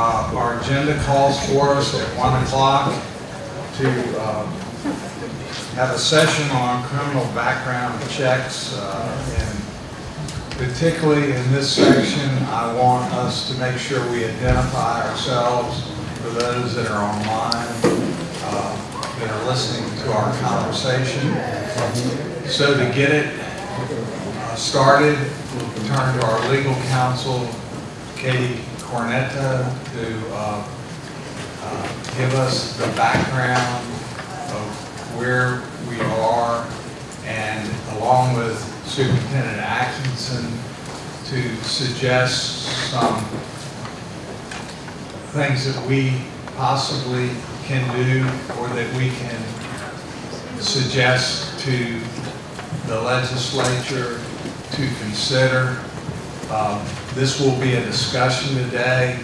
Uh, Our agenda calls for us at 1 o'clock to uh, have a session on criminal background checks. uh, And particularly in this section, I want us to make sure we identify ourselves for those that are online, uh, that are listening to our conversation. So to get it uh, started, we'll turn to our legal counsel, Katie Cornetto, to uh, uh, give us the background of where we are, and along with Superintendent Atkinson, to suggest some things that we possibly can do, or that we can suggest to the legislature to consider. Um, This will be a discussion today.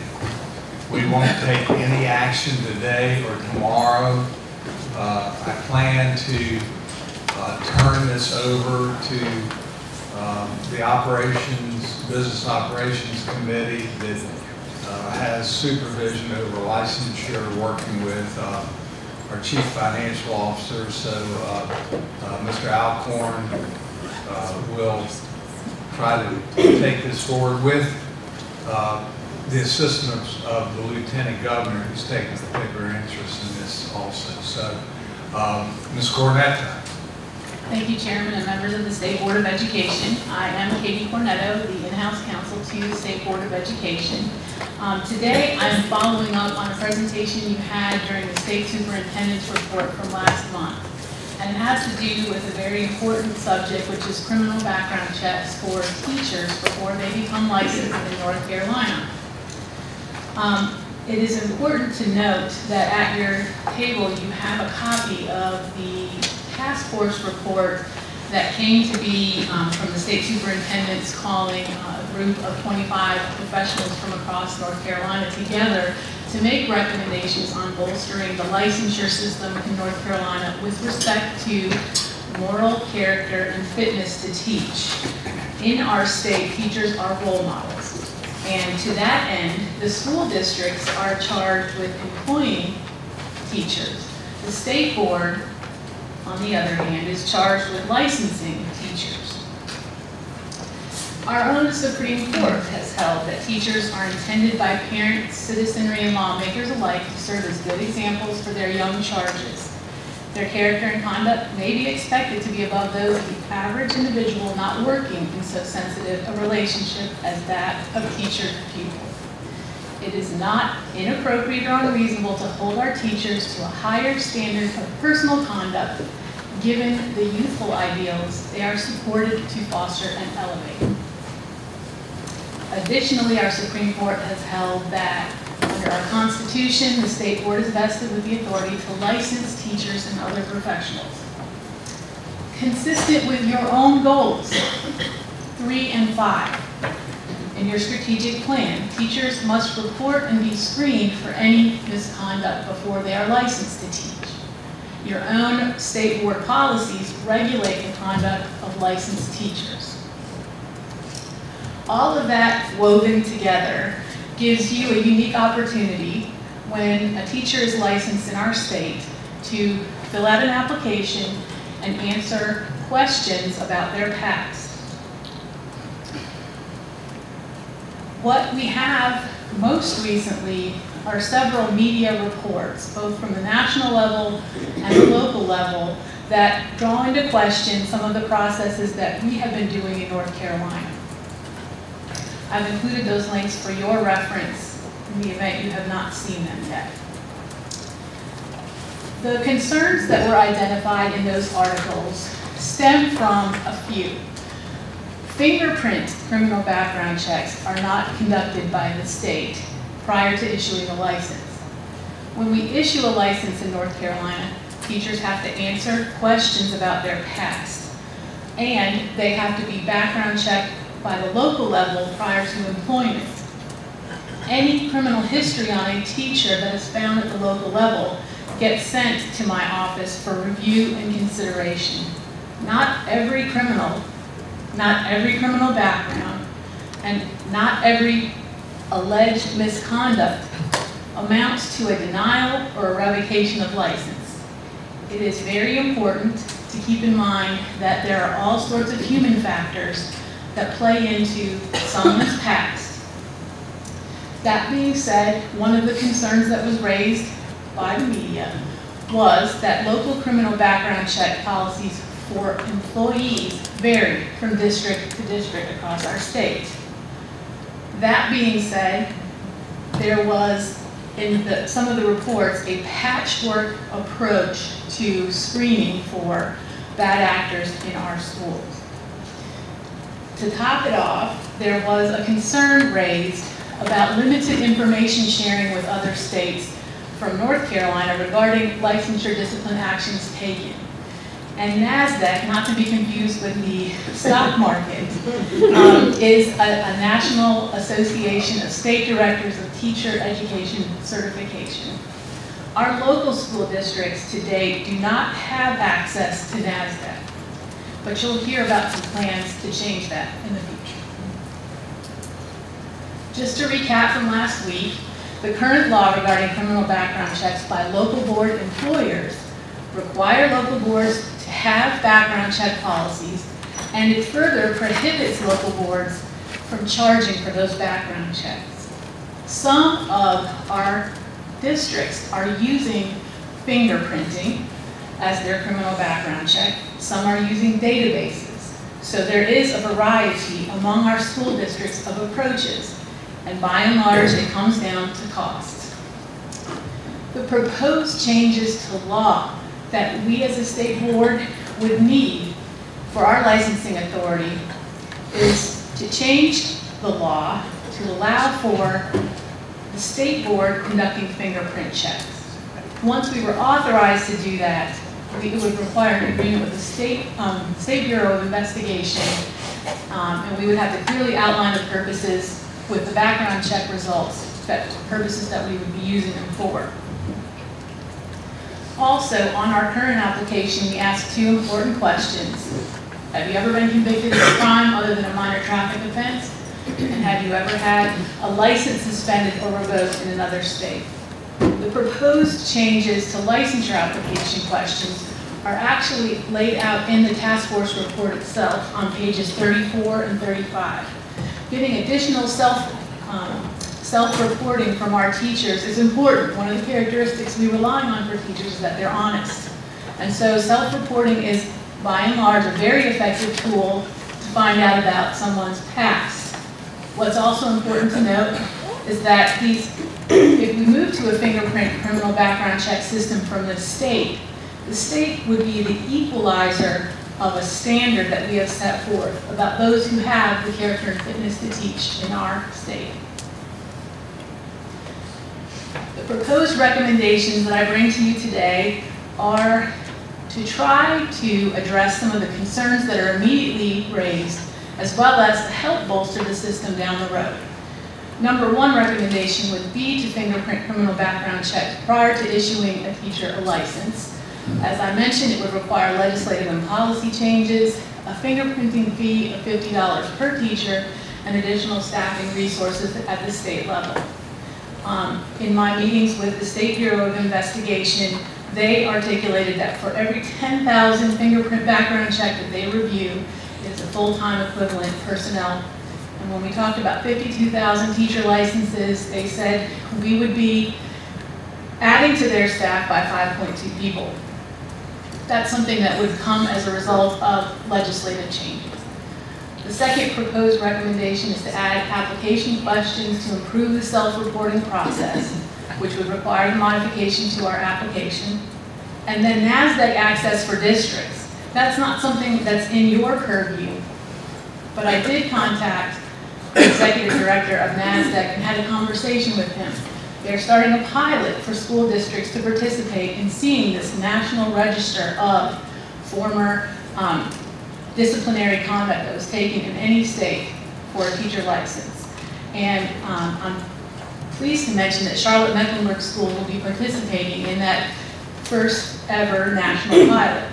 We won't take any action today or tomorrow. Uh, I plan to uh, turn this over to um, the operations, business operations committee that uh, has supervision over licensure, working with uh, our chief financial officer. So uh, uh, Mr. Alcorn uh, will try to take this forward with uh, the assistance of the lieutenant governor, who's taken a bigger interest in this also. So, um, Ms. Cornetto. Thank you, Chairman and members of the State Board of Education. I am Katie Cornetto, the in-house counsel to the State Board of Education. Um, Today, I'm following up on a presentation you had during the State Superintendent's report from last month. And has to do with a very important subject, which is criminal background checks for teachers before they become licensed in North Carolina. Um, It is important to note that at your table, you have a copy of the task force report that came to be um, from the state superintendents calling a group of 25 professionals from across North Carolina together to make recommendations on bolstering the licensure system in North Carolina with respect to moral character and fitness to teach. In our state, teachers are role models. And to that end, the school districts are charged with employing teachers. The state board, on the other hand, is charged with licensing. Our own Supreme Court has held that teachers are intended by parents, citizenry, and lawmakers alike to serve as good examples for their young charges. Their character and conduct may be expected to be above those of the average individual not working in so sensitive a relationship as that of teacher to pupil. It is not inappropriate or unreasonable to hold our teachers to a higher standard of personal conduct given the youthful ideals they are supported to foster and elevate. Additionally, our Supreme Court has held that under our Constitution, the state board is vested with the authority to license teachers and other professionals. Consistent with your own goals, three and five, in your strategic plan, teachers must report and be screened for any misconduct before they are licensed to teach. Your own state board policies regulate the conduct of licensed teachers. All of that woven together gives you a unique opportunity when a teacher is licensed in our state to fill out an application and answer questions about their past. What we have most recently are several media reports, both from the national level and the local level, that draw into question some of the processes that we have been doing in North Carolina. I've included those links for your reference in the event you have not seen them yet. The concerns that were identified in those articles stem from a few. Fingerprint criminal background checks are not conducted by the state prior to issuing a license. When we issue a license in North Carolina, teachers have to answer questions about their past. And they have to be background checked by the local level prior to employment. Any criminal history on a teacher that is found at the local level gets sent to my office for review and consideration. Not every criminal, not every criminal background, and not every alleged misconduct amounts to a denial or a revocation of license. It is very important to keep in mind that there are all sorts of human factors that play into someone's past. That being said, one of the concerns that was raised by the media was that local criminal background check policies for employees vary from district to district across our state. That being said, there was in the, some of the reports a patchwork approach to screening for bad actors in our schools. To top it off, there was a concern raised about limited information sharing with other states from North Carolina regarding licensure discipline actions taken. And NASDTEC, not to be confused with the stock market, um, is a, a national association of state directors of teacher education certification. Our local school districts to date do not have access to NASDTEC, but you'll hear about some plans to change that in the future. Just to recap from last week, the current law regarding criminal background checks by local board employers require local boards to have background check policies, and it further prohibits local boards from charging for those background checks. Some of our districts are using fingerprinting as their criminal background check. Some are using databases. So there is a variety among our school districts of approaches. And by and large, it comes down to cost. The proposed changes to law that we as a state board would need for our licensing authority is to change the law to allow for the state board conducting fingerprint checks. Once we were authorized to do that, we would require an agreement with the State, um, State Bureau of Investigation, um, and we would have to clearly outline the purposes with the background check results, that purposes that we would be using them for. Also, on our current application, we ask two important questions. Have you ever been convicted of a crime other than a minor traffic offense? And have you ever had a license suspended or revoked in another state? The proposed changes to licensure application questions are actually laid out in the task force report itself on pages 34 and 35. Getting additional self, um, self-reporting from our teachers is important. One of the characteristics we rely on for teachers is that they're honest. And so self-reporting is, by and large, a very effective tool to find out about someone's past. What's also important to note is that these, if we move to a fingerprint criminal background check system from the state, the state would be the equalizer of a standard that we have set forth about those who have the character and fitness to teach in our state. The proposed recommendations that I bring to you today are to try to address some of the concerns that are immediately raised, as well as help bolster the system down the road. Number one recommendation would be to fingerprint criminal background checks prior to issuing a teacher a license. As I mentioned, it would require legislative and policy changes, a fingerprinting fee of $50 per teacher, and additional staffing resources at the state level. Um, in my meetings with the State Bureau of Investigation, they articulated that for every 10,000 fingerprint background check that they review, it's a full-time equivalent personnel. And when we talked about 52,000 teacher licenses, they said we would be adding to their staff by 5.2 people. That's something that would come as a result of legislative changes. The second proposed recommendation is to add application questions to improve the self-reporting process, which would require a modification to our application. And then NASDTEC access for districts. That's not something that's in your purview, but I did contact the executive director of NASDTEC and had a conversation with him. They're starting a pilot for school districts to participate in seeing this national register of former um, disciplinary conduct that was taken in any state for a teacher license. And um, I'm pleased to mention that Charlotte Mecklenburg School will be participating in that first ever national pilot.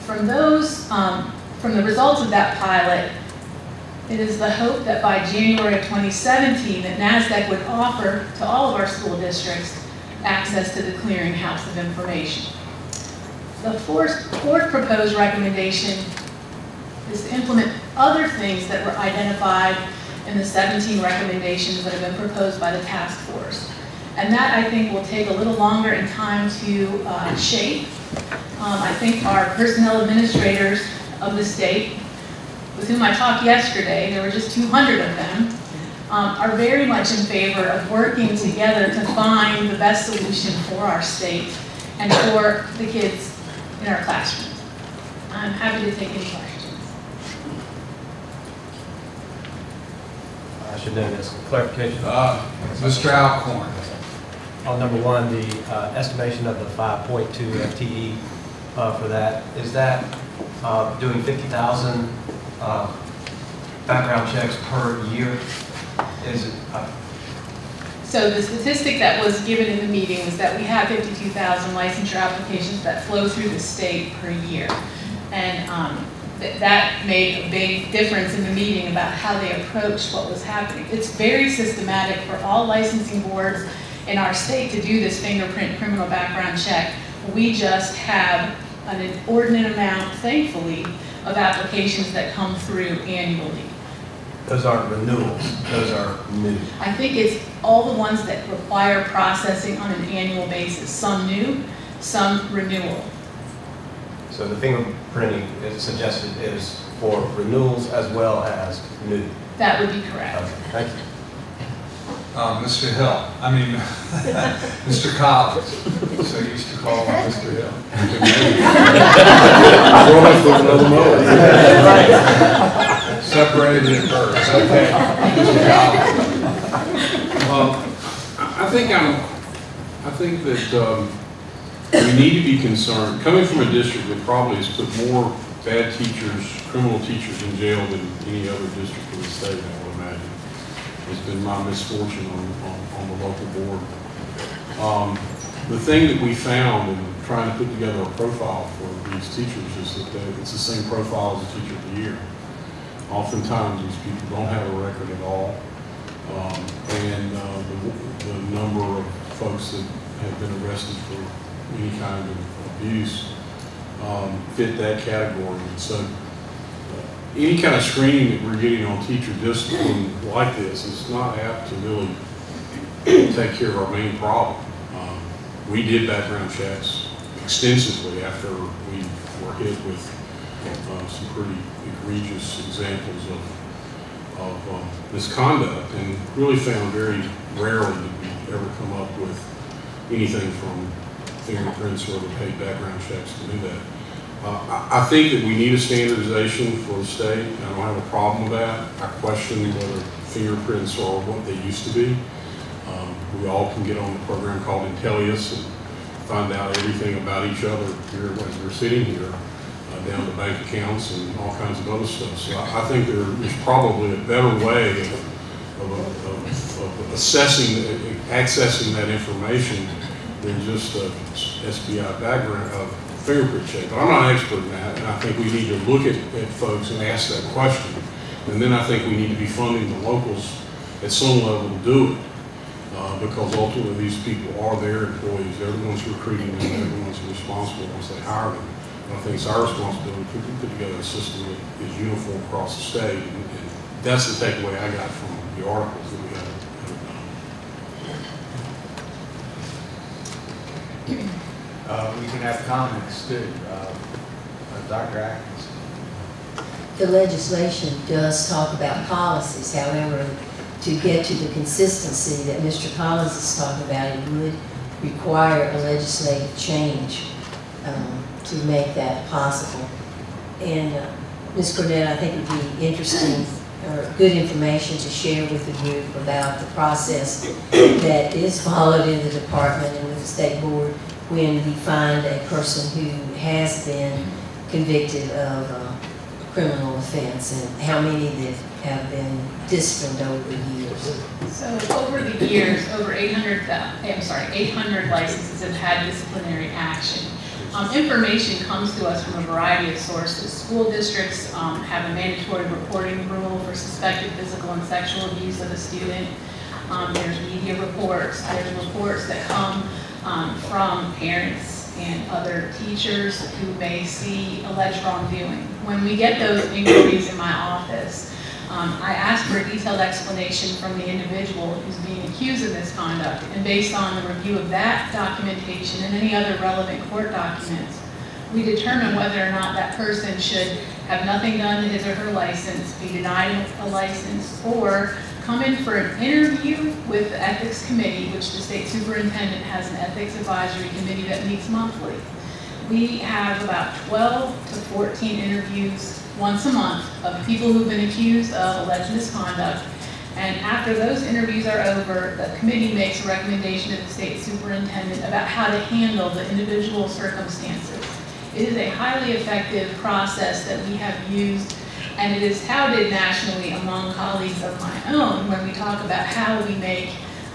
From those, um, from the results of that pilot, It is the hope that by January of 2017, that NASDTEC would offer to all of our school districts access to the clearinghouse of information. The fourth, fourth proposed recommendation is to implement other things that were identified in the 17 recommendations that have been proposed by the task force. And that, I think, will take a little longer in time to uh, shape. Um, I think our personnel administrators of the state, with whom I talked yesterday, there were just 200 of them, um, are very much in favor of working together to find the best solution for our state and for the kids in our classrooms. I'm happy to take any questions. I should know this, clarification. Uh, Mr. Alcorn, On number one, the uh, estimation of the 5.2 FTE uh, for that, is that uh, doing 50,000 uh, background checks per year? Is it, uh, So the statistic that was given in the meeting was that we have 52,000 licensure applications that flow through the state per year. And um, th- that made a big difference in the meeting about how they approached what was happening. It's very systematic for all licensing boards in our state to do this fingerprint criminal background check. We just have an inordinate amount, thankfully, of applications that come through annually. those aren't renewals, those are new. I think it's all the ones that require processing on an annual basis, some new, some renewal. So the fingerprinting is suggested is for renewals as well as new. That would be correct. Okay, Thank you. Uh, Mr. Hill, I mean, Mr. Collins, so you used to call him Mr. Hill. Separated at birth, okay. Well, I I think I'm, I think that um, we need to be concerned, coming from a district that probably has put more bad teachers, criminal teachers in jail than any other district in the state, It's been my misfortune on, on, on the local board. Um, The thing that we found in trying to put together a profile for these teachers is that they- it's the same profile as a teacher of the year. Oftentimes, these people don't have a record at all. Um, And uh, the, the number of folks that have been arrested for any kind of abuse um, fit that category. And so any kind of screening that we're getting on teacher discipline like this is not apt to really take care of our main problem. Um, We did background checks extensively after we were hit with uh, some pretty egregious examples of of um, misconduct and really found very rarely that we ever come up with anything from fingerprints or the paid background checks to do that. Uh, I, think that we need a standardization for the state. I don't have a problem with that. I question whether fingerprints are what they used to be. Um, We all can get on the program called Intelius and find out everything about each other here as we're sitting here uh, down to bank accounts and all kinds of other stuff. So I, I think there is probably a better way of, of, of, of assessing, accessing that information than just a SBI background, uh, fingerprint check. But I'm not an expert in that, and I think we need to look at, at folks and ask that question. And then I think we need to be funding the locals at some level to do it. Uh, because ultimately, these people are their employees, they're the ones recruiting them, they're the ones responsible once they hire them. And I think it's our responsibility to put, put together a system that is uniform across the state, and, and that's the takeaway I got from the articles that we had. Uh, we can have comments too. Uh, Dr. Atkins. The legislation does talk about policies, however, to get to the consistency that Mr. Collins is talking about, it would require a legislative change um, to make that possible. And uh, Ms. Cornetto, I think it would be interesting or good information to share with the group about the process that is followed in the department and with the state board when we find a person who has been convicted of a criminal offense and how many that have been disciplined over the years. So over the years, over 800, uh, I'm sorry, 800 licenses have had disciplinary action. Um, information comes to us from a variety of sources. School districts, um, have a mandatory reporting rule for suspected physical and sexual abuse of a student. Um, there's media reports, there's reports that come, um, from parents and other teachers who may see alleged wrongdoing. When we get those inquiries in my office, um, I ask for a detailed explanation from the individual who's being accused of misconduct, and based on the review of that documentation and any other relevant court documents, we determine whether or not that person should have nothing done to his or her license, be denied a license, or come in for an interview with the ethics committee, which the state superintendent has an ethics advisory committee that meets monthly. We have about 12 to 14 interviews once a month of people who've been accused of alleged misconduct. And after those interviews are over, the committee makes a recommendation to the state superintendent about how to handle the individual circumstances. It is a highly effective process that we have used, and it is touted nationally among colleagues of my own when we talk about how we make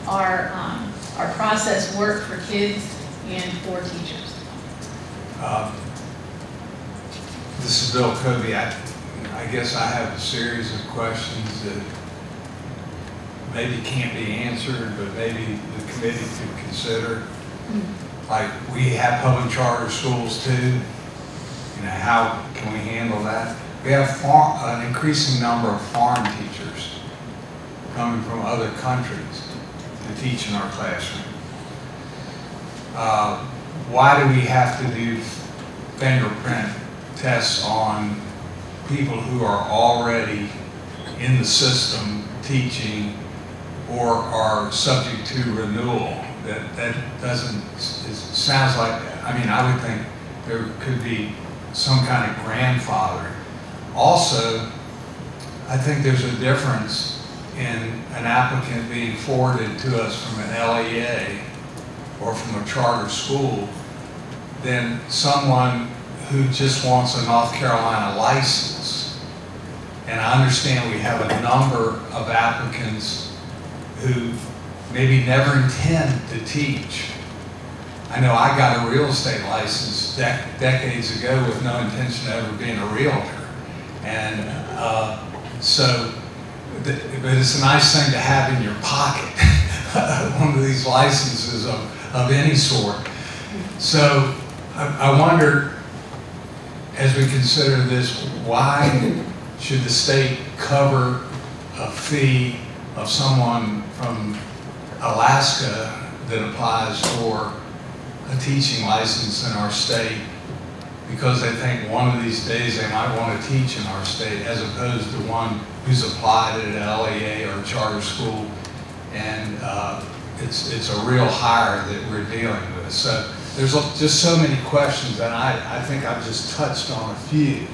our, um, our process work for kids and for teachers. Um, This is Bill Cobey. I, I guess I have a series of questions that maybe can't be answered, but maybe the committee could consider. Like, we have public charter schools too. You know, how can we handle that? We have far, an increasing number of foreign teachers coming from other countries to teach in our classroom. Uh, Why do we have to do fingerprint tests on people who are already in the system teaching or are subject to renewal? That, that doesn't, it sounds like, I mean, I would think there could be some kind of grandfather. Also, I think there's a difference in an applicant being forwarded to us from an LEA or from a charter school than someone who just wants a North Carolina license. And I understand we have a number of applicants who maybe never intend to teach. I know I got a real estate license dec- decades ago with no intention of ever being a realtor. And uh, so, but it's a nice thing to have in your pocket, one of these licenses of, of any sort. So I, I wonder, as we consider this, why should the state cover a fee of someone from Alaska that applies for a teaching license in our state because they think one of these days they might want to teach in our state as opposed to one who's applied at an LEA or charter school and uh, it's, it's a real hire that we're dealing with. So there's just so many questions and I, I think I've just touched on a few.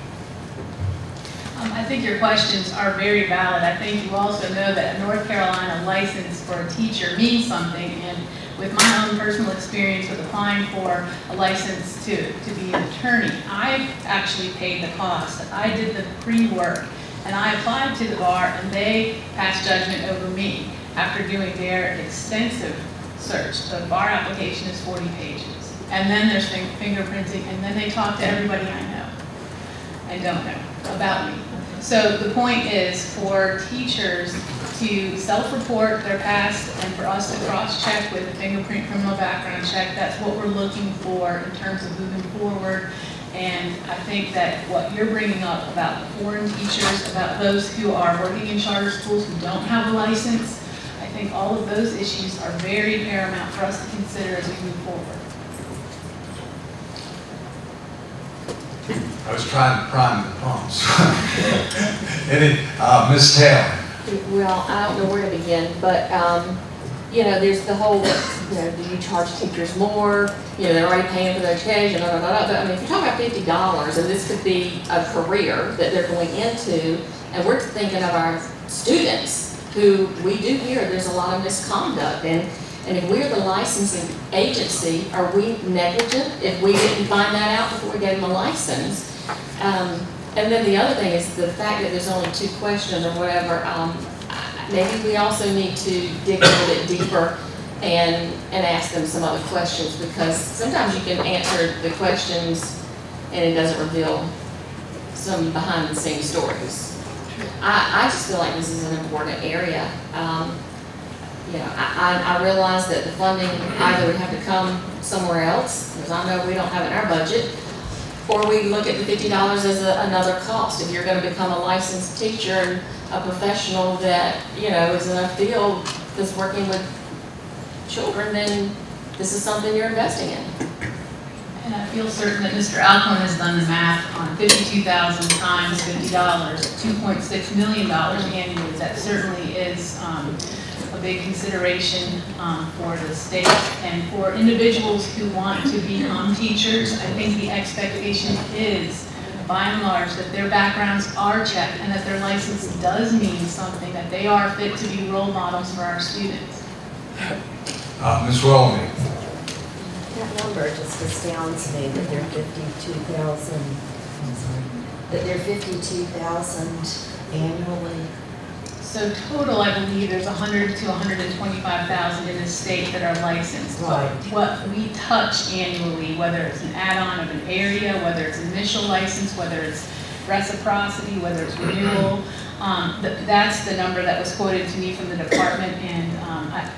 Um, I think your questions are very valid. I think you also know that North Carolina license for a teacher means something, and with my own personal experience with applying for a license to, to be an attorney, I actually paid the cost. I did the pre-work, and I applied to the bar, and they passed judgment over me after doing their extensive search. The bar application is 40 pages, and then there's fin- fingerprinting, and then they talk to everybody I know. I don't know about me. So the point is for teachers to self-report their past and for us to cross-check with a fingerprint criminal background check. That's what we're looking for in terms of moving forward. And I think that what you're bringing up about foreign teachers, about those who are working in charter schools who don't have a license, I think all of those issues are very paramount for us to consider as we move forward. I was trying to prime the pumps. Any, uh, Ms. Taylor? Well, I don't know where to begin, but, um, you know, there's the whole, you know, do you charge teachers more? You know, they're already paying for their education, blah, blah, blah. But I mean, if you're talking about fifty dollars, and this could be a career that they're going into, and we're thinking of our students, who we do hear there's a lot of misconduct, and, and if we're the licensing agency, are we negligent if we didn't find that out before we gave them a license? Um, and then the other thing is the fact that there's only two questions or whatever, um, maybe we also need to dig a little bit deeper and, and ask them some other questions, because sometimes you can answer the questions and it doesn't reveal some behind-the-scenes stories. I, I just feel like this is an important area. Um, you know, I, I, I realize that the funding either would have to come somewhere else, because I know we don't have it in our budget, or we look at the fifty dollars as a, another cost. If you're gonna become a licensed teacher and a professional that, you know, is in a field that's working with children, then this is something you're investing in. And I feel certain that Mr. Alcorn has done the math on fifty-two thousand times fifty dollars, two point six million dollars annually. That certainly is, um, a big consideration, um, for the state and for individuals who want to become teachers. I think the expectation is, by and large, that their backgrounds are checked and that their license does mean something, that they are fit to be role models for our students. Uh, Ms. Willoughby? That number just astounds me that they're fifty-two thousand, that they're fifty-two thousand annually. So total, I believe there's 100 to 125,000 in the state that are licensed. But Right. What we touch annually, whether it's an add-on of an area, whether it's initial license, whether it's reciprocity, whether it's renewal, um, th- that's the number that was quoted to me from the department, and um, I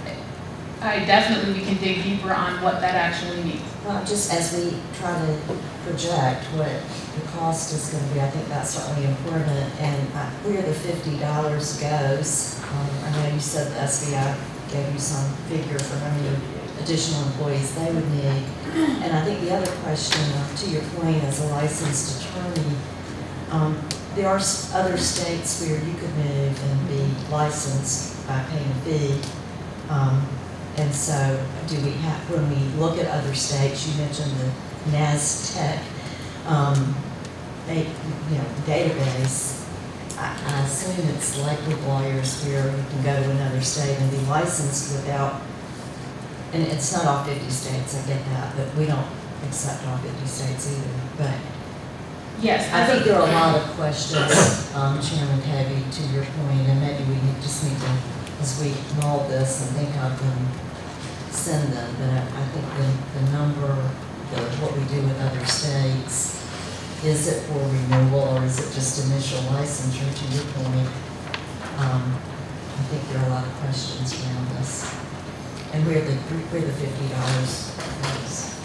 I definitely, we can dig deeper on what that actually means. Well, just as we try to project what the cost is gonna be, I think that's certainly important. And uh, where the fifty dollars goes, um, I know you said the SBI gave you some figure for how many additional employees they would need. And I think the other question, uh, to your point, as a licensed attorney, um, there are other states where you could move and be licensed by paying a fee. Um, And so do we have, when we look at other states, you mentioned the NASDTEC, um, they, you know, database. I, I assume it's like with lawyers here, you can go to another state and be licensed without, and it's not all fifty states, I get that, but we don't accept all fifty states either. But Yes, I think there are a lot of questions, um, Chairman Cobey, to your point, and maybe we need- just need to, as we mold this and think of them, send them, but I, I think the, the number, the, what we do with other states, is it for renewal or is it just initial licensure, to your point? Um, I think there are a lot of questions around this, and where the, where the fifty dollars is.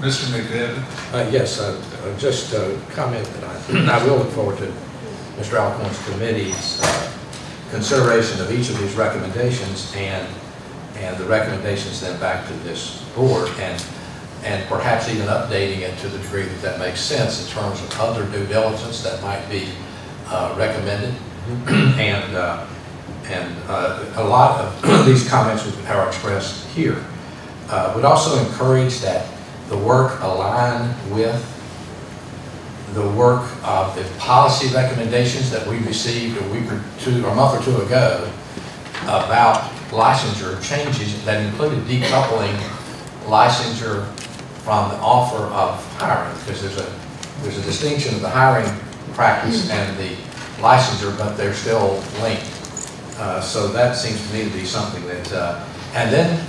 Mr. McDevitt? Uh, Yes, uh, uh, just a comment that I, I will look forward to Mr. Alcorn's committee's uh, consideration of each of these recommendations and, and the recommendations then back to this board and, and perhaps even updating it to the degree that that makes sense in terms of other due diligence that might be uh, recommended. And, uh, and uh, a lot of these comments are expressed here. Uh, Would also encourage that the work align with the work of the policy recommendations that we received a week or two, or a month or two ago about licensure changes that included decoupling licensure from the offer of hiring, because there's a, there's a distinction of the hiring practice and the licensure, but they're still linked. Uh, So that seems to me to be something that, uh, and then,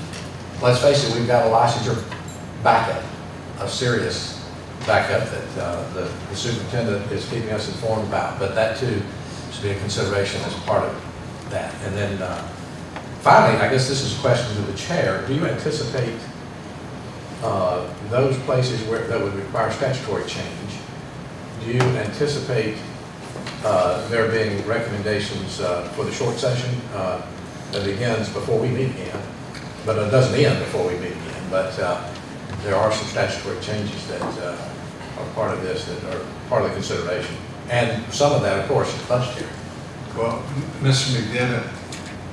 let's face it, we've got a licensure backup, a serious backup that uh, the the superintendent is keeping us informed about, but that too should be a consideration as part of that. And then uh, finally, I guess this is a question to the chair, do you anticipate uh, those places where, that would require statutory change, do you anticipate uh, there being recommendations uh, for the short session uh, that begins before we meet again, but it doesn't end before we meet again, but uh, there are some statutory changes that uh, are part of this that are part of the consideration. And some of that, of course, is budgetary. Well, Mr. McDevitt,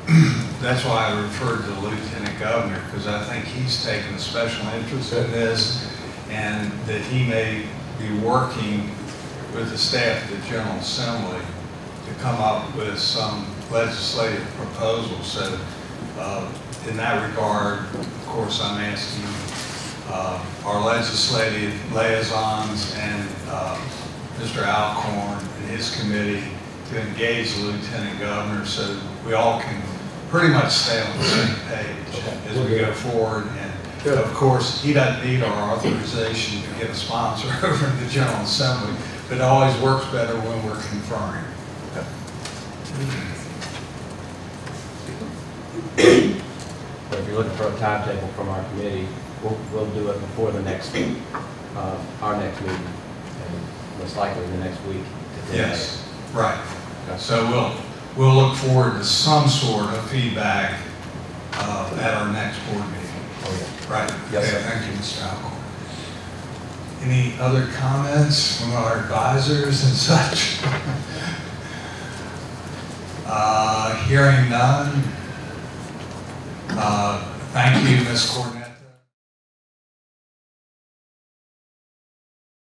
that's why I referred to the Lieutenant Governor, because I think he's taken a special interest in this, and that he may be working with the staff of the General Assembly to come up with some legislative proposals. So, uh, in that regard, of course, I'm asking uh, our legislative liaisons and uh, Mr. Alcorn and his committee to engage the lieutenant governor so we all can pretty much stay on the same page as we go forward. And of course, he doesn't need our authorization to get a sponsor over in the General Assembly, but it always works better when we're conferring. But if you're looking for a timetable from our committee, we'll, we'll do it before the next, uh, our next meeting, and most likely the next week. Yes, right. Okay. So we'll, we'll look forward to some sort of feedback uh, at our next board meeting. Oh, Right? Yes, Okay. Thank you, Mr. Alcorn. Any other comments from our advisors and such? Uh, Hearing none. Uh, Thank you, Ms. Cornell.